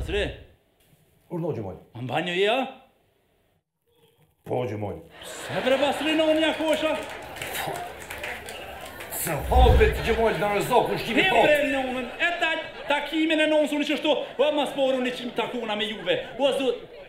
Të tre? Kur në gjëmoj? mba një i a? Po gjëmoj. Se bre pas tre në një kosha? Po. Se hapit gjëmoj në rëzdo, ku shkimi po? Pimre në unën, e ta e nëmën, su në qështu, po e mas porun e qimi takuna me juve. Po zdo,